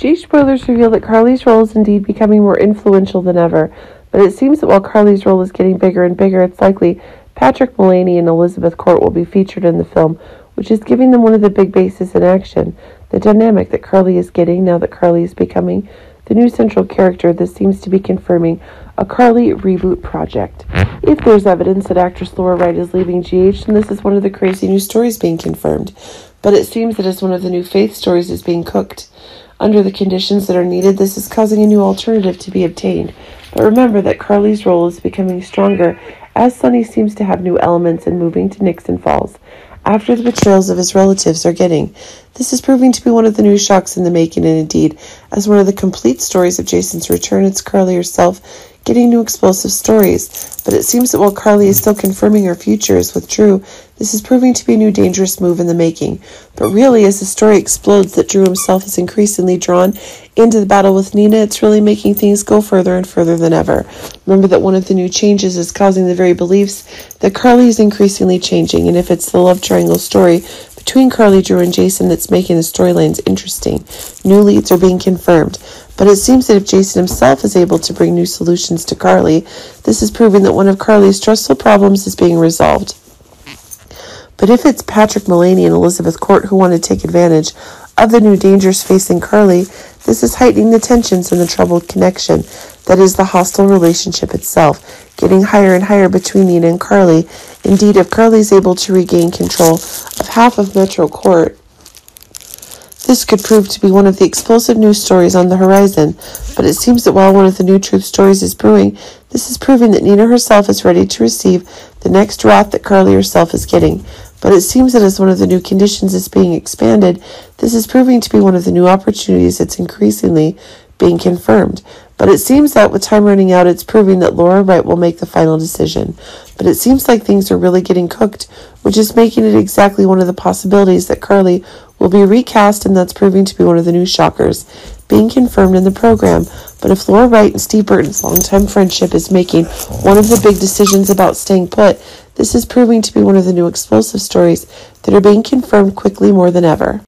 GH spoilers reveal that Carly's role is indeed becoming more influential than ever, but it seems that while Carly's role is getting bigger and bigger, it's likely Patrick Mulcahey and Elizabeth Korte will be featured in the film, which is giving them one of the big bases in action. The dynamic that Carly is getting now that Carly is becoming the new central character, this seems to be confirming a Carly reboot project. If there's evidence that actress Laura Wright is leaving GH, then this is one of the crazy new stories being confirmed. But it seems that as one of the new faith stories is being cooked, under the conditions that are needed, this is causing a new alternative to be obtained. But remember that Carly's role is becoming stronger as Sonny seems to have new elements in moving to Nixon Falls after the betrayals of his relatives are getting. This is proving to be one of the new shocks in the making, and indeed, as one of the complete stories of Jason's return, it's Carly herself getting new explosive stories. But it seems that while Carly is still confirming her futures with Drew, this is proving to be a new dangerous move in the making. But really, as the story explodes that Drew himself is increasingly drawn into the battle with Nina, it's really making things go further and further than ever. Remember that one of the new changes is causing the very beliefs that Carly is increasingly changing, and if it's the love triangle story between Carly, Drew, and Jason that's making the storylines interesting, new leads are being confirmed. But it seems that if Jason himself is able to bring new solutions to Carly, this is proving that one of Carly's stressful problems is being resolved. But if it's Patrick Mulcahey and Elizabeth Korte who want to take advantage of the new dangers facing Carly, this is heightening the tensions in the troubled connection that is the hostile relationship itself, getting higher and higher between Nina and Carly. Indeed, if Carly is able to regain control of half of Metro Court, this could prove to be one of the explosive news stories on the horizon, but it seems that while one of the new truth stories is brewing, this is proving that Nina herself is ready to receive the next wrath that Carly herself is getting. But it seems that as one of the new conditions is being expanded, this is proving to be one of the new opportunities that's increasingly being confirmed. But it seems that with time running out, it's proving that Laura Wright will make the final decision. But it seems like things are really getting cooked, which is making it exactly one of the possibilities that Carly will be recast, and that's proving to be one of the new shockers being confirmed in the program. But if Laura Wright and Steve Burton's longtime friendship is making one of the big decisions about staying put, this is proving to be one of the new explosive stories that are being confirmed quickly more than ever.